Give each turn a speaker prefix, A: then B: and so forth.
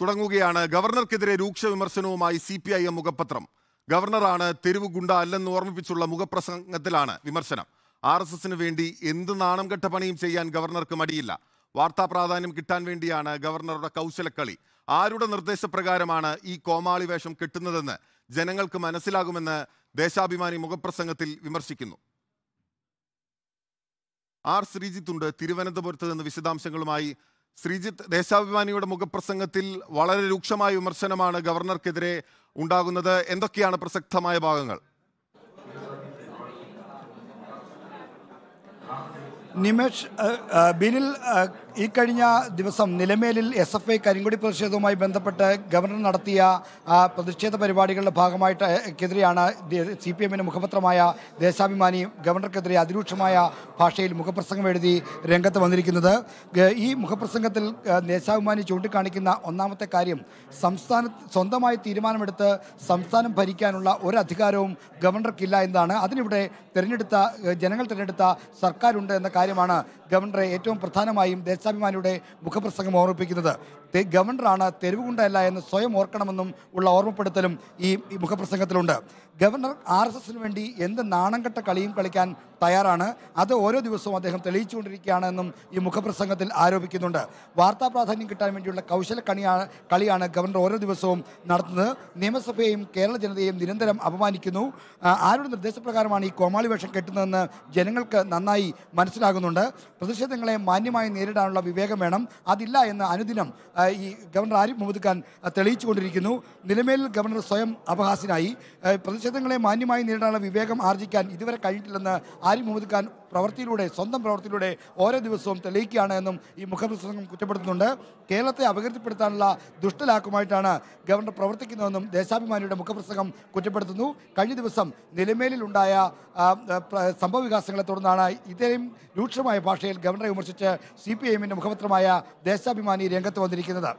A: തുടങ്ങുകയാണ് ഗവർണർക്കെതിരെ രൂക്ഷ വിമർശനവുമായി സി പി ഐ എം മുഖപത്രം. ഗവർണറാണ് തെരുവ് ഗുണ്ട അല്ലെന്ന് ഓർമ്മിപ്പിച്ചുള്ള മുഖപ്രസംഗത്തിലാണ് വിമർശനം. ആർ എസ് എസിന് വേണ്ടി എന്ത് നാണം കെട്ട പണിയും ചെയ്യാൻ ഗവർണർക്ക് മടിയില്ല. വാർത്താ പ്രാധാന്യം കിട്ടാൻ വേണ്ടിയാണ് ഗവർണറുടെ കൗശലക്കളി. ആരുടെ നിർദ്ദേശപ്രകാരമാണ് ഈ കോമാളി വേഷം കെട്ടുന്നതെന്ന് ജനങ്ങൾക്ക് മനസ്സിലാകുമെന്ന് ദേശാഭിമാനി മുഖപ്രസംഗത്തിൽ വിമർശിക്കുന്നു. ആർ ശ്രീജിത്തുണ്ട് തിരുവനന്തപുരത്ത് നിന്ന് വിശദാംശങ്ങളുമായി ശ്രീജിത്ത് ദേശാഭിമാനിയുടെ മുഖപ്രസംഗത്തിൽ വളരെ രൂക്ഷമായ വിമർശനമാണ് ഗവർണർക്കെതിരെ ഉണ്ടാകുന്നത്. എന്തൊക്കെയാണ് പ്രസക്തമായ ഭാഗങ്ങൾ?
B: നിമേഷ് ബിനിൽ ഈ കഴിഞ്ഞ ദിവസം നിലമേലിൽ എസ് എഫ് ഐ കരിങ്കൊടി പ്രതിഷേധവുമായി ബന്ധപ്പെട്ട് ഗവർണർ നടത്തിയ പ്രതിഷേധ പരിപാടികളുടെ ഭാഗമായിട്ട് എതിരെയാണ് സി പി എമ്മിന്റെ മുഖപത്രമായ ദേശാഭിമാനി ഗവർണർക്കെതിരെ അതിരൂക്ഷമായ ഭാഷയിൽ മുഖപ്രസംഗം എഴുതി രംഗത്ത് വന്നിരിക്കുന്നത്. ഈ മുഖപ്രസംഗത്തിൽ ദേശാഭിമാനി ചൂണ്ടിക്കാണിക്കുന്ന ഒന്നാമത്തെ കാര്യം സംസ്ഥാന സ്വന്തമായി തീരുമാനമെടുത്ത് സംസ്ഥാനം ഭരിക്കാനുള്ള ഒരു അധികാരവും ഗവർണർക്കില്ല എന്നാണ്. അതിനിവിടെ തിരഞ്ഞെടുത്ത ജനങ്ങൾ തിരഞ്ഞെടുത്ത സർക്കാരുണ്ട് എന്ന കാര്യമാണ് ഗവർണറെ ഏറ്റവും പ്രധാനമായും ദേശാഭിമാനിയുടെ മുഖപ്രസംഗം ഓർമ്മിപ്പിക്കുന്നത്. ഗവർണറാണ് തെരുവുകുണ്ടല്ല എന്ന് സ്വയം ഓർക്കണമെന്നും ഉള്ള ഓർമ്മപ്പെടുത്തലും ഈ മുഖപ്രസംഗത്തിലുണ്ട്. ഗവർണർ ആർ എസ് എസിന് വേണ്ടി എന്ത് നാണംകെട്ട കളിയും കളിക്കാൻ തയ്യാറാണ്. അത് ഓരോ ദിവസവും അദ്ദേഹം തെളിയിച്ചുകൊണ്ടിരിക്കുകയാണ് എന്നും ഈ മുഖപ്രസംഗത്തിൽ ആരോപിക്കുന്നുണ്ട്. വാർത്താ പ്രാധാന്യം കിട്ടാൻ വേണ്ടിയുള്ള കൗശല കണിയാണ് കളിയാണ് ഗവർണർ ഓരോ ദിവസവും നടത്തുന്നത്. നിയമസഭയെയും കേരള ജനതയെയും നിരന്തരം അപമാനിക്കുന്നു. ആരുടെ നിർദ്ദേശപ്രകാരമാണ് ഈ കോമാളി വേഷം കെട്ടുന്നതെന്ന് ജനങ്ങൾക്ക് നന്നായി മനസ്സിലാകുന്നുണ്ട് പ്രതിഷേധങ്ങളെ മാന്യമായി നേരിടാനുള്ള വിവേകം വേണം. അതില്ല എന്ന് അനുദിനം ഈ ഗവർണർ ആരിഫ് മുഹമ്മദ് ഖാൻ തെളിയിച്ചുകൊണ്ടിരിക്കുന്നു. നിലമേലിൽ ഗവർണർ സ്വയം അപഹാസിനായി പ്രതിഷേധങ്ങളെ മാന്യമായി നേരിടാനുള്ള വിവേകം ആർജിക്കാൻ ഇതുവരെ കഴിഞ്ഞിട്ടില്ലെന്ന് ആരിഫ് മുഹമ്മദ് ഖാൻ പ്രവൃത്തിയിലൂടെ സ്വന്തം പ്രവൃത്തിയിലൂടെ ഓരോ ദിവസവും തെളിയിക്കുകയാണ് എന്നും ഈ മുഖപ്രസംഗം കുറ്റപ്പെടുത്തുന്നുണ്ട്. കേരളത്തെ അപകീർത്തിപ്പെടുത്താനുള്ള ദുഷ്ടലാക്കുമായിട്ടാണ് ഗവർണർ പ്രവർത്തിക്കുന്നതെന്നും ദേശാഭിമാനിയുടെ മുഖപ്രസംഗം കുറ്റപ്പെടുത്തുന്നു. കഴിഞ്ഞ ദിവസം നിലമേലിലുണ്ടായ സംഭവവികാസങ്ങളെ തുടർന്നാണ് ഇതേയും രൂക്ഷമായ ഭാഷയിൽ ഗവർണറെ വിമർശിച്ച് സി പി ഐ എമ്മിന്റെ മുഖപത്രമായ ദേശാഭിമാനി രംഗത്ത് വന്നിരിക്കുന്നത്.